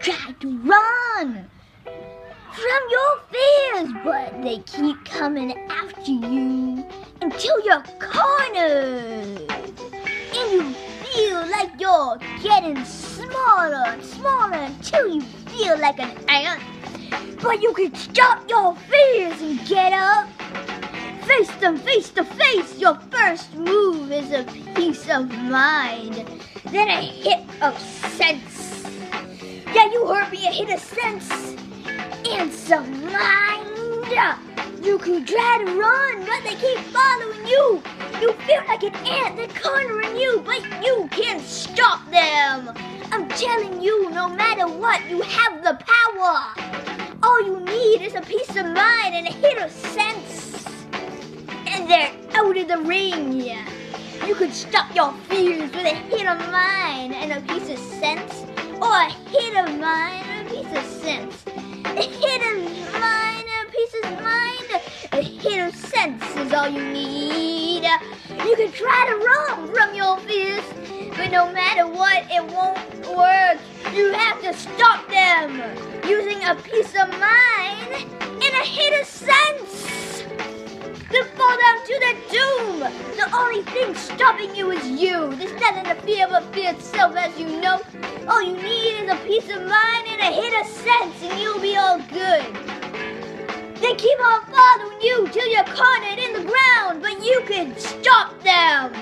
try to run from your fears, but they keep coming after you until you're cornered. And you feel like you're getting smaller and smaller until you feel like an ant. But you can stop your fears and get up. Face them face to face. Your first move is a peace of mind, then a hit of. Yeah, you heard me, a hit of sense and some mind. You could try to run, but they keep following you. You feel like an ant, they're cornering you, but you can't stop them. I'm telling you, no matter what, you have the power. All you need is a peace of mind and a hit of sense. And they're out of the ring. You could stop your fears with a hit of mind and a piece of sense, or a hit a piece of sense. A hit a piece of mind. A hit of sense is all you need. You can try to run from your fears, but no matter what, it won't work. You have to stop them using a piece of mind thing stopping you is you. There's nothing to fear but fear itself, as you know. All you need is a peace of mind and a hit of sense, and you'll be all good. They keep on following you till you're cornered in the ground, but you can stop them.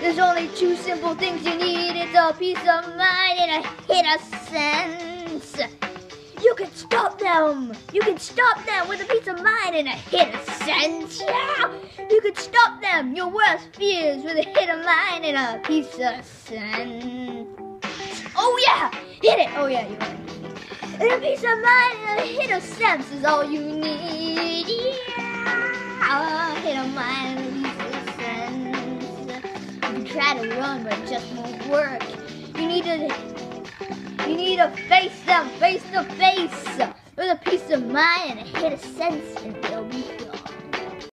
There's only two simple things you need. It's a peace of mind and a hit of sense. You can stop them. You can stop them with a piece of mind and a hit of sense. Yeah. You can stop them. Your worst fears with a hit of mind and a piece of sense. Oh yeah, hit it. Oh yeah, you it. And a piece of mind and a hit of sense is all you need. Yeah. A hit of mind and a piece of sense. You can try to run, but it just won't work. You need to you need to face them face to face with a piece of mind and a hit of sense. and